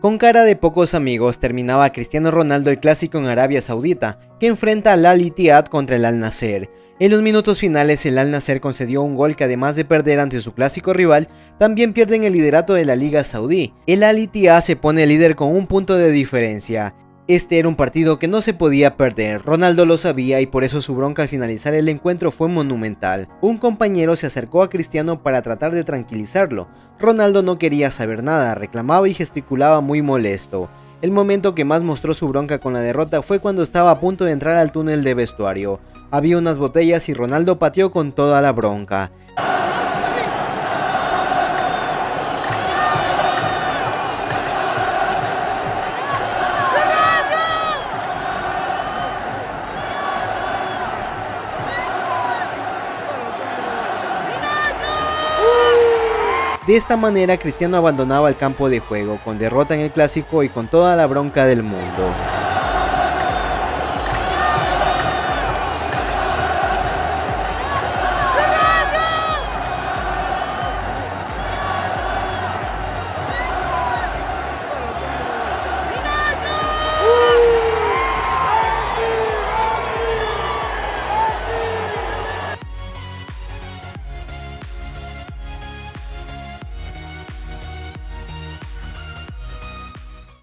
Con cara de pocos amigos terminaba Cristiano Ronaldo el clásico en Arabia Saudita, que enfrenta al Al Ittihad contra el Al Nasser. En los minutos finales el Al Nasser concedió un gol que además de perder ante su clásico rival, también pierden el liderato de la Liga Saudí. El Al Ittihad se pone líder con un punto de diferencia. Este era un partido que no se podía perder, Ronaldo lo sabía y por eso su bronca al finalizar el encuentro fue monumental. Un compañero se acercó a Cristiano para tratar de tranquilizarlo. Ronaldo no quería saber nada, reclamaba y gesticulaba muy molesto. El momento que más mostró su bronca con la derrota fue cuando estaba a punto de entrar al túnel de vestuario. Había unas botellas y Ronaldo pateó con toda la bronca. De esta manera Cristiano abandonaba el campo de juego, con derrota en el clásico y con toda la bronca del mundo.